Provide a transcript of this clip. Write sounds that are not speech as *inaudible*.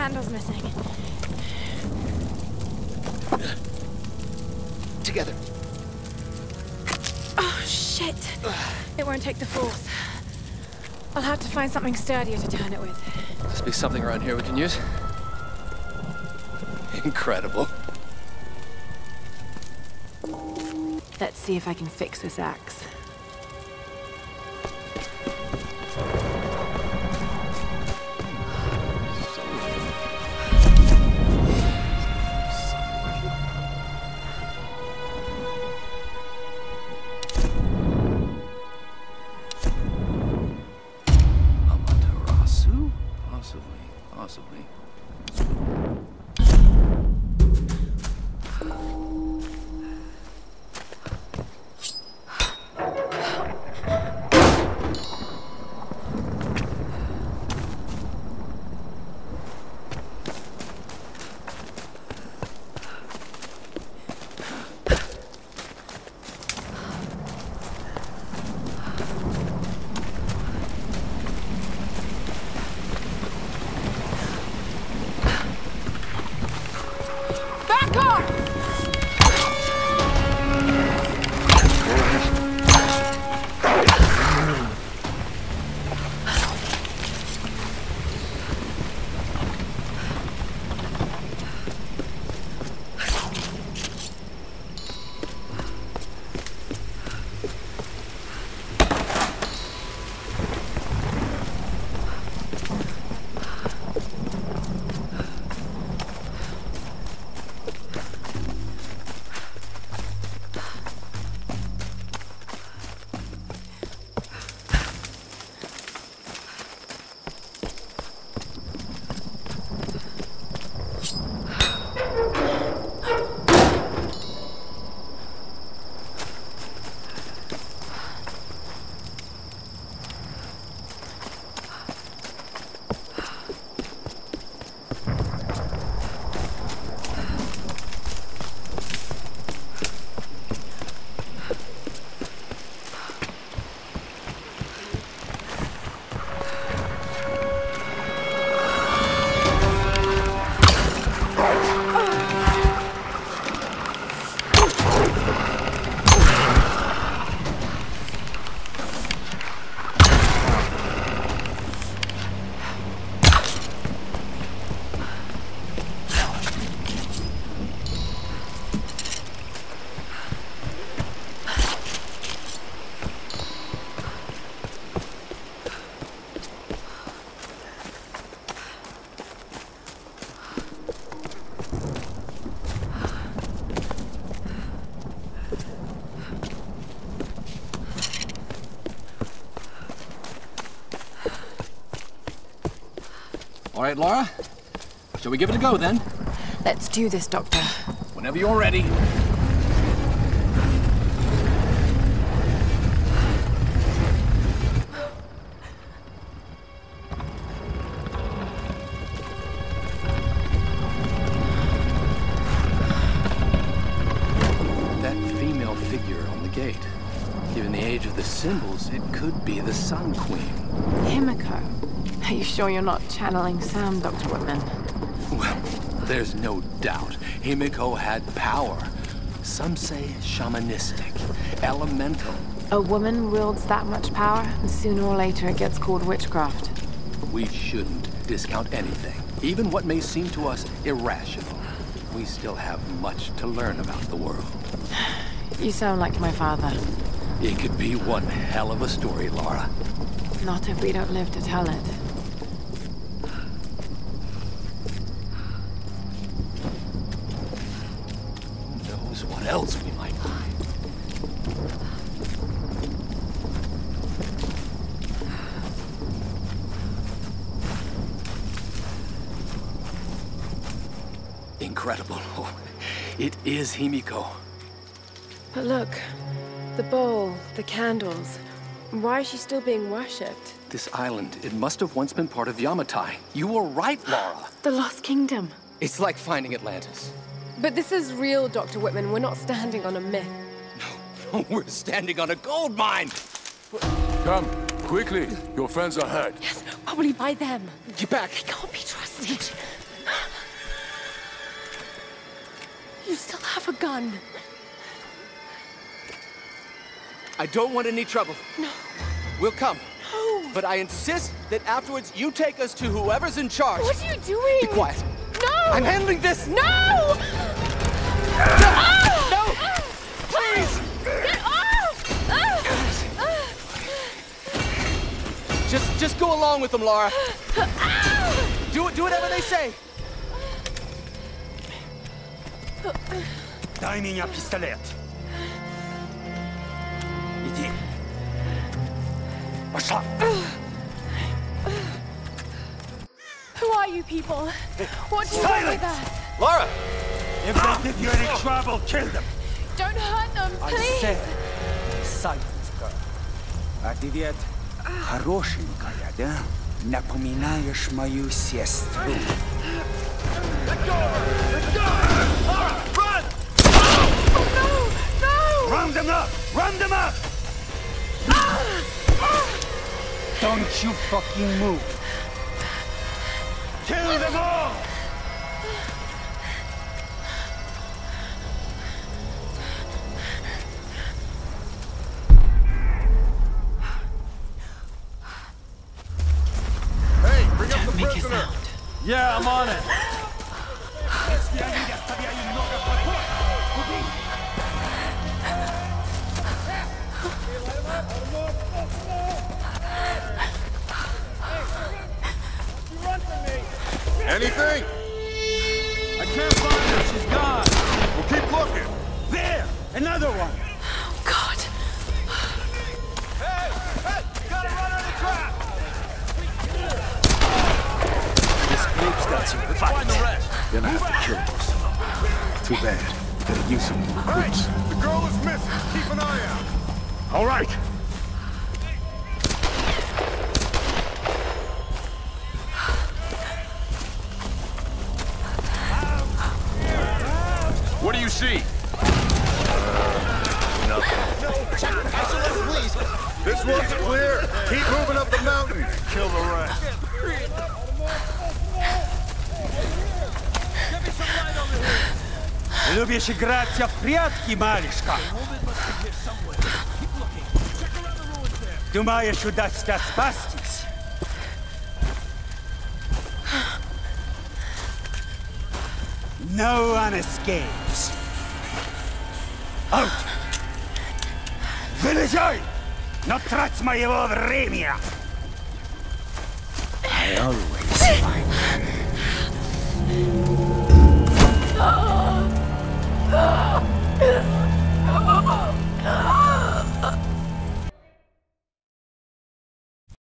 handle's missing. Together. Oh, shit. It won't take the force. I'll have to find something sturdier to turn it with. Must be something around here we can use. Incredible. Let's see if I can fix this axe. Possibly. Possibly. All right, Lara. Shall we give it a go then? Let's do this, Doctor. Whenever you're ready. Symbols, it could be the Sun Queen. Himiko. Are you sure you're not channeling Sam, Dr. Whitman? Well, there's no doubt. Himiko had power. Some say shamanistic, elemental. A woman wields that much power, and sooner or later it gets called witchcraft. We shouldn't discount anything, even what may seem to us irrational. We still have much to learn about the world. *sighs* You sound like my father. It could be one hell of a story, Lara. Not if we don't live to tell it. Who knows what else we might find? Incredible. Oh, *laughs* it is Himiko. But look, the bowl, the candles. Why is she still being worshipped? This island, it must have once been part of Yamatai. You were right, Lara. *gasps* The Lost Kingdom. It's like finding Atlantis. But this is real, Dr. Whitman. We're not standing on a myth. No, *laughs* we're standing on a gold mine! Come, quickly. Your friends are hurt. Yes, probably by them. Get back! They can't be trusted. *gasps* You still have a gun. I don't want any trouble. No. We'll come. No. But I insist that afterwards you take us to whoever's in charge. What are you doing? Be quiet. No! I'm handling this! No! No! Ah. No! Please! Get off! Ah. Ah. Just, just go along with them, Lara. Do it, do whatever they say. Daj pistolet. Иди. Пошла. Who are you people? What do you want with us? Lara! If they give you any trouble, kill them. Don't hurt them, please. I said, silence, girl. А ты ведь хорошенькая, да? Напоминаешь мою сестру. Let go of her! Let go of her! Lara, run! Oh, no! No! Round them up! Round them up! Don't you fucking move! Kill them all! Hey, bring up the Make a prisoner. sound. Yeah, I'm on it. *laughs* Anything? I can't find her. She's gone. We'll keep looking. There! Another one! Oh, God. Hey, hey, gotta run on the trap. This group's got some Find the rest. Gonna have to kill most of them. Too bad. Gotta use some more Hey, the girl is missing. Keep an eye out. All right. What do you see? This one's clear. Keep moving up the mountain. Kill the rest. Любишь играться в прятки, малышка? Думаешь, удастся спастись? No one escapes. Out! Вылезай! Но трать моего времени! I always find *laughs*